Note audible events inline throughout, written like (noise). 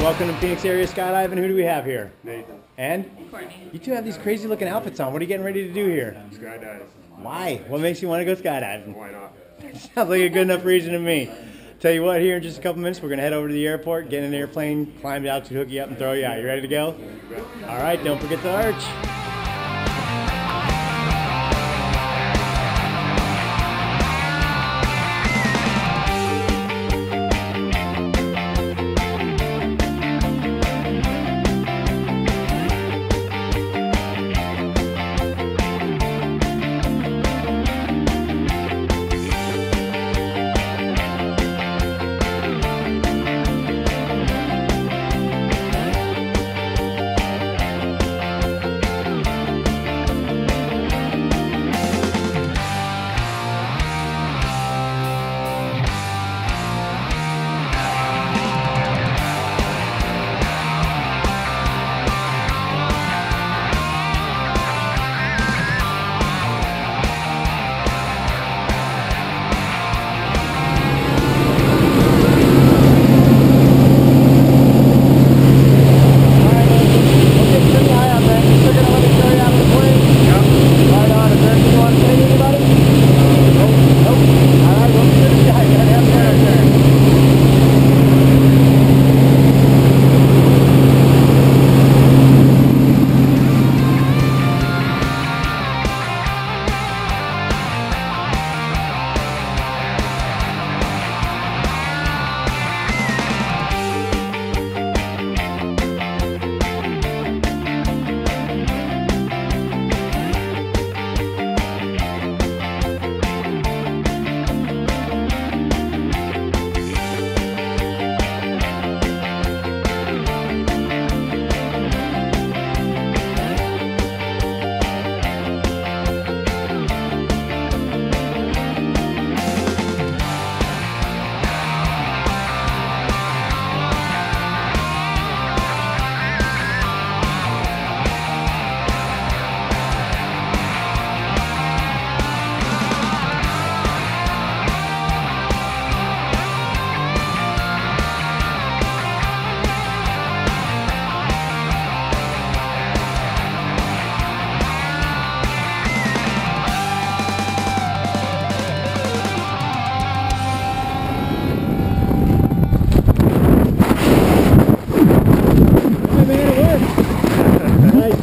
welcome to Phoenix area skydiving. Who do we have here? Nathan. And? Courtney. You two have these crazy looking outfits on. What are you getting ready to do here? Skydive. Why? What makes you want to go skydiving? Why not? (laughs) Sounds like a good enough reason to me. Tell you what, here in just a couple minutes, we're going to head over to the airport, get in an airplane, climb it out to hook you up and throw you out. You ready to go? All right, don't forget the arch.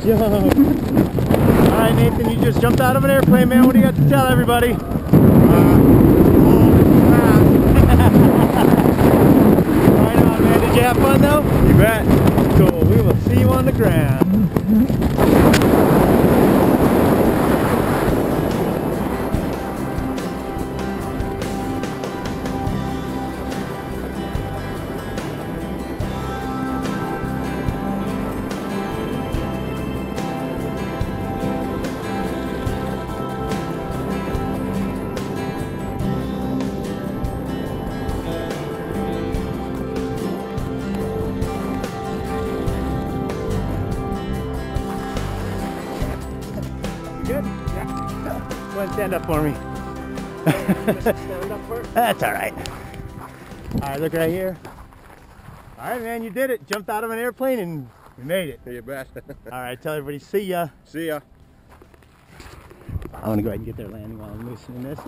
Job. All right, Nathan, you just jumped out of an airplane, man. What do you got to tell everybody? Uh, (laughs) right on, man. Did you have fun, though? You bet. Cool. We will see you on the ground. Good? Yeah. Go ahead and stand up for me. Stand up first. (laughs) That's all right. All right, look right here. All right, man, you did it. Jumped out of an airplane and you made it. You bet. (laughs) All right, tell everybody, see ya. See ya. I'm gonna go ahead and get their landing while I'm loosening this.